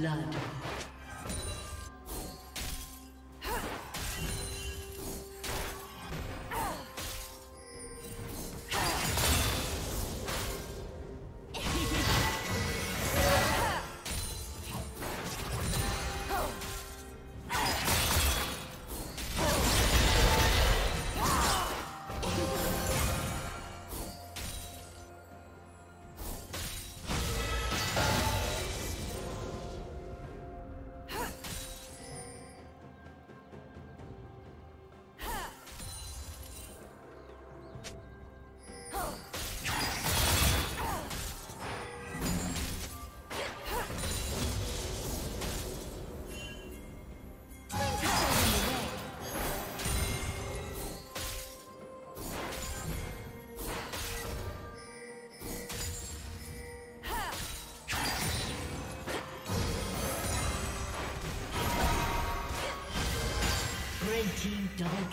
blood.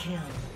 Kill.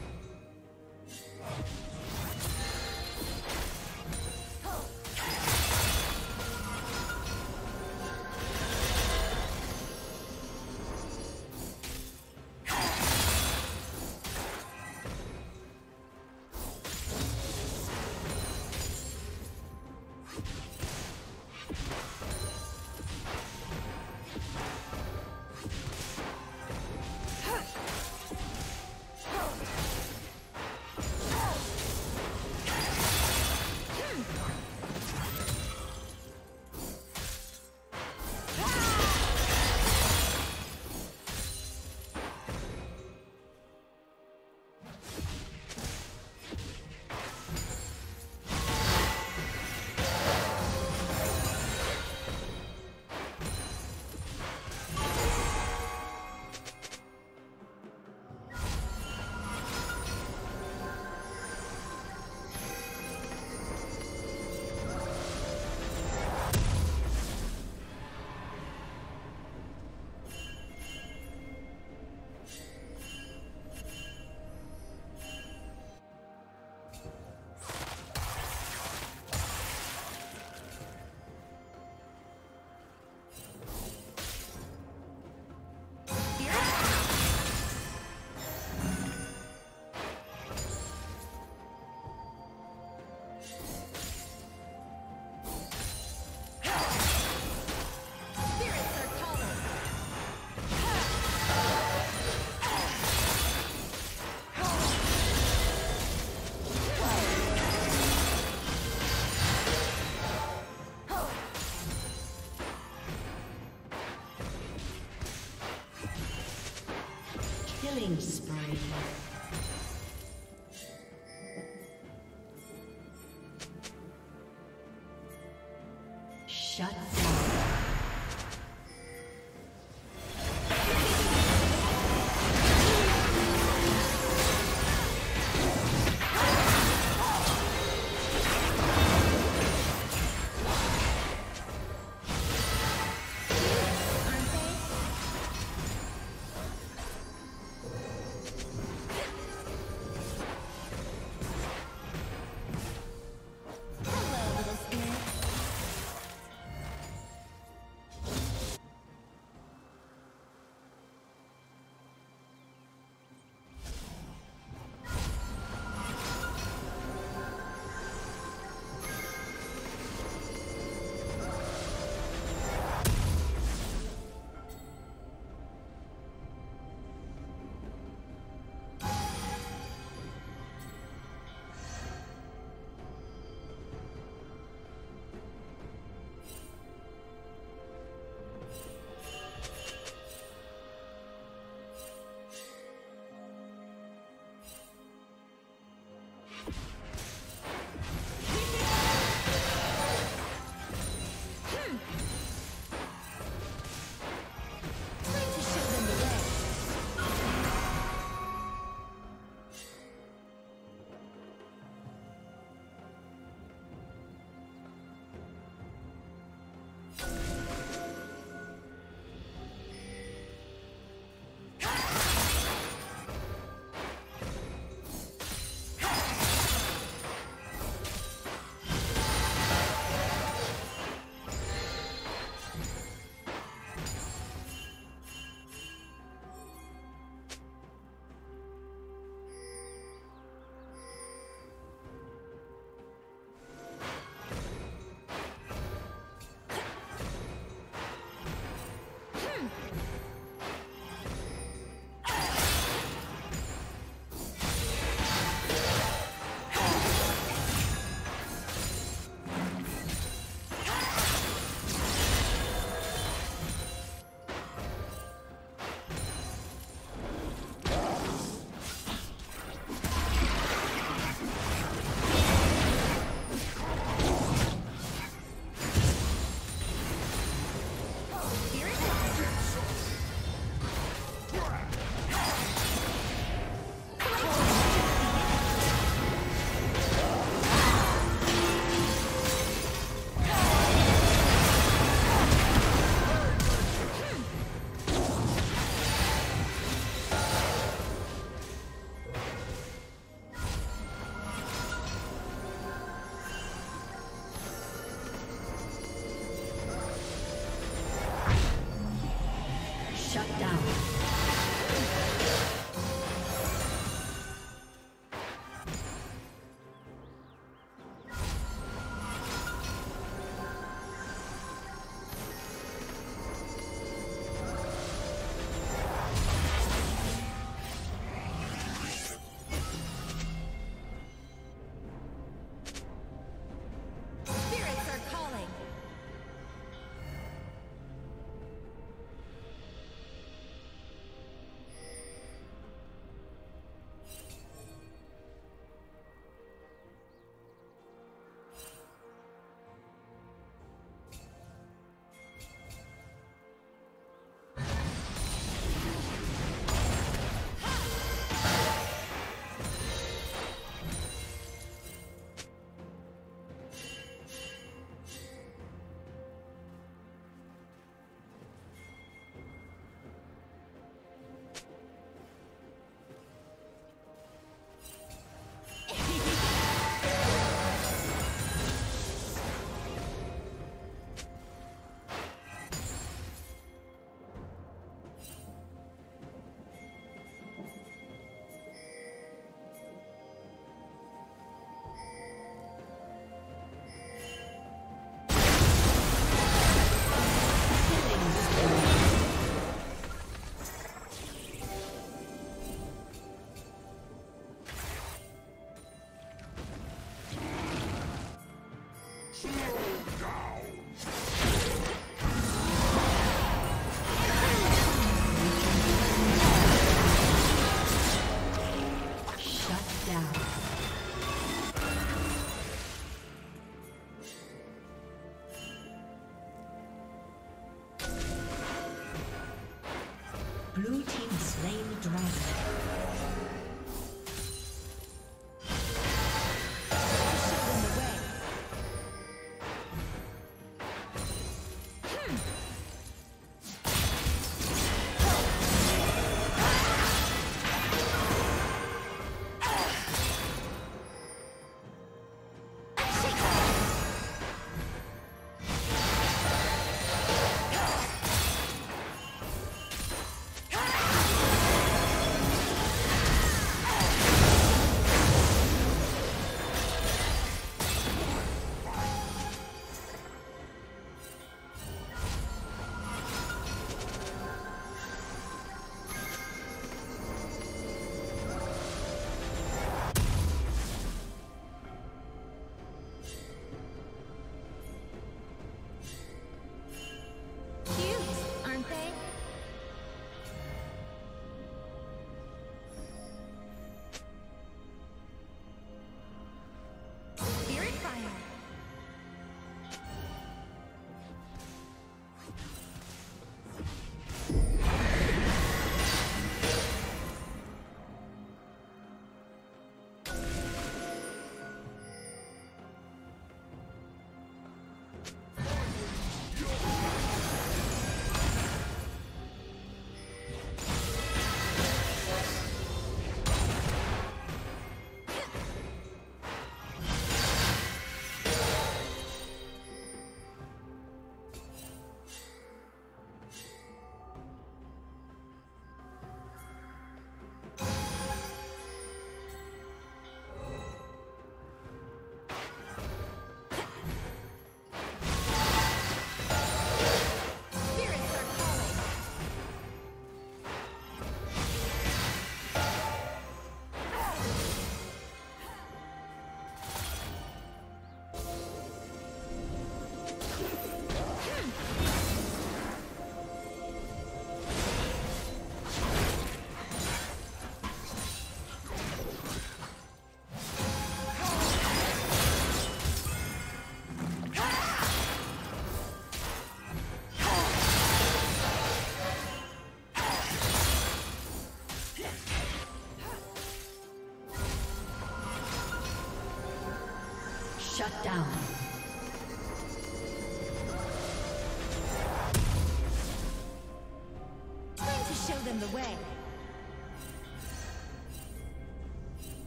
Shut down.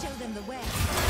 Show them the way.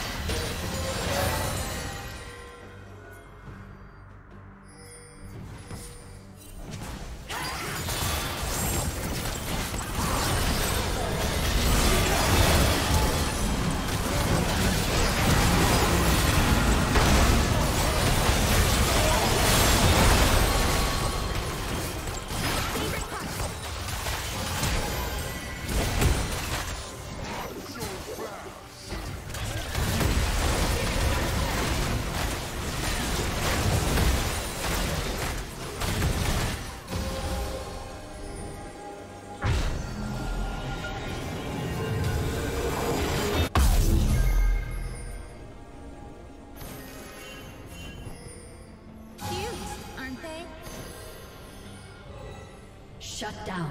Shut down.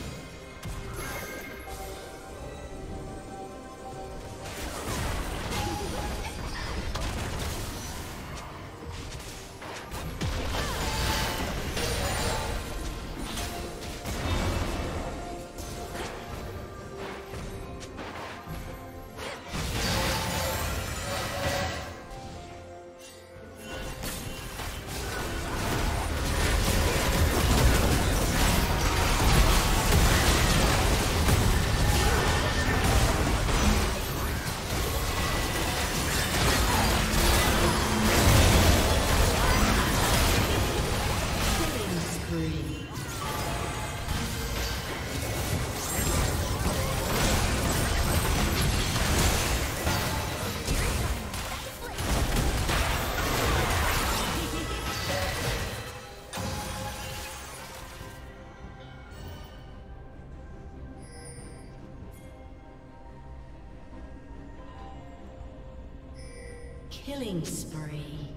Killing spree.